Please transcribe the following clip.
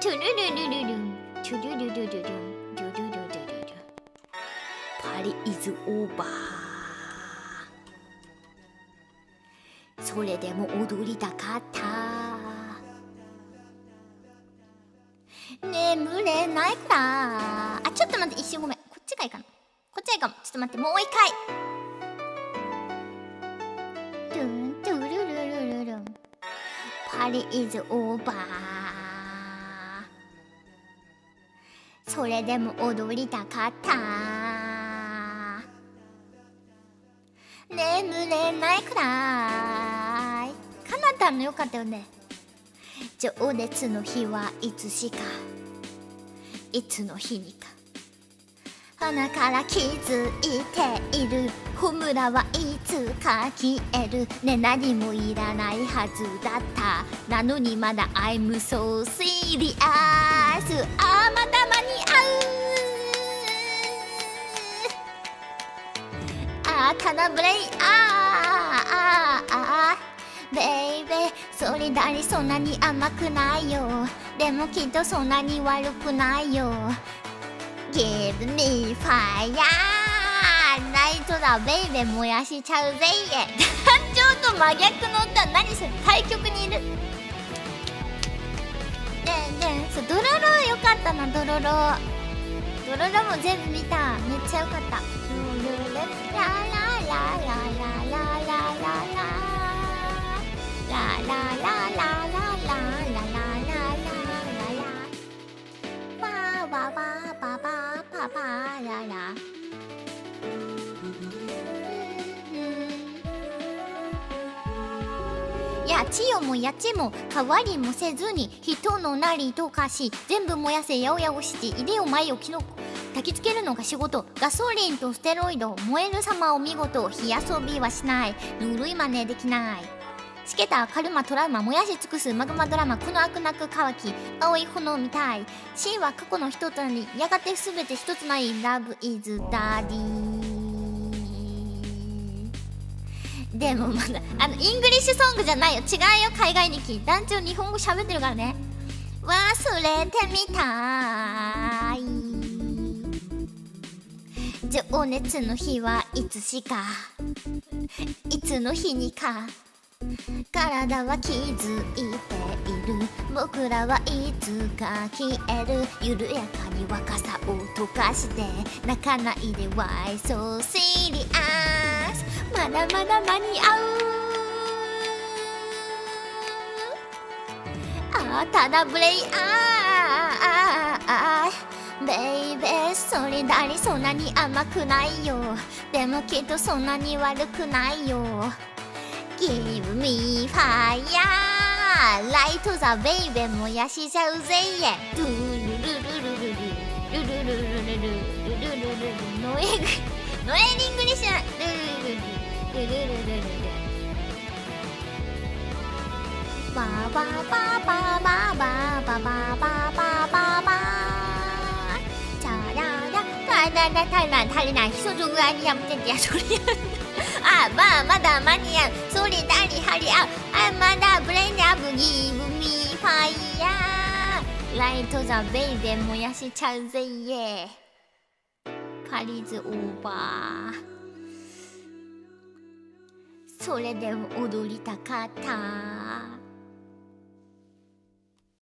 トゥルルルルルトゥルルルルルンルルルルルルパリイズオーバーそれでも踊りたかった眠れないからあちょっと待って一瞬ごめんこっちがいいかなこっちがいいかもちょっと待ってもう一回トゥントゥルルルルルンパリイズオーバーそれでも踊りたかった。眠れないくらい。かなたのよかったよね。情熱の日はいつしか。いつの日にか。鼻から気づいている。ホムラはいつか消える。ね何もいらないはずだった。なのにまだ I'm so serious あーたなブレイあーあーあーベイベーそれだりそんなに甘くないよ。でもきっとそんなに悪くないよ。Give me fire ナイトだベイベー燃やしちゃうぜ。いえ団長と真逆の歌何それ？対極にいる。ねえねえそうドロロよかったなドロロドロロも全部見た。めっちゃよかった。やちよもやちも変わりもせずに人のなりとかし全部燃やせやおやおしち入れを前をきのこ焚きつけるのが仕事ガソリンとステロイド燃える様を見事火遊びはしない。ぬるい真似できない。しけたカルマトラウマ燃やし尽くすマグマドラマこの悪なく乾き青い炎みたい真は過去の人となりやがて全て一つない Love is Daddy でもまだあの English song じゃないよ。違うよ。海外ニキ団長日本語喋ってるからね。忘れてみたい。情熱の火はいつしか。いつの日にか。体は気づいている。僕らはいつか消える。緩やかに若さを溶かして泣かないで Why so serious まだまだ間に合う。あーただブレイあーあーベイベーそれだりそんなに甘くないよ。でもきっとそんなに悪くないよ。Give me fire. ライトザベイベー燃やしちゃうぜ。イエルルルルルル。ルルルルルルルルルルル。ルルノエグ。ノエリングリッシュルルルルルルルルルルバーバーバーバーバーバーバーバーバーバーバーバーチャララタララタラタリナヒソジョグアニアムテティアソリアあまあまだ間に合うソリダリハリアあまだブレンダブギブミファイヤーライトザベイベー燃やしちゃうぜイエパリズオーバーそれでも踊りたかった。